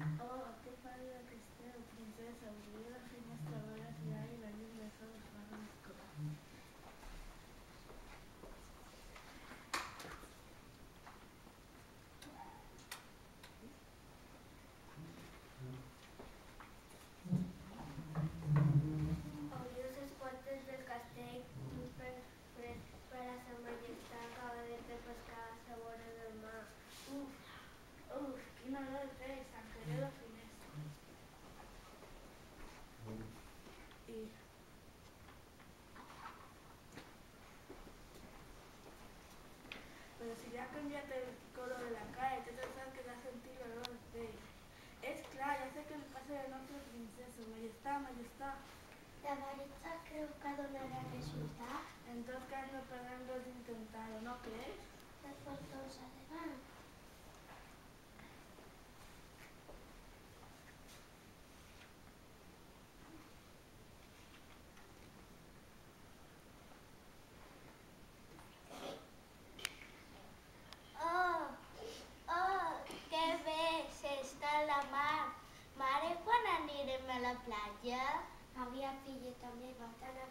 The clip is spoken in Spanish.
Oh, que pàl·lida que esteu, princesa, obriu la finestra a olor la. Però si ha canviat el color de la cara i tot el cel que l'ha sentit l'olor d'ell. És clar, ja sé què li passa a la nostra princesa, majestat, majestat. De veritat creu que donarà resultat? En tot cas no perdem res d'intentar-ho, no creus? Mar. Mar es cuando anda a la playa. Había pillado también bastante.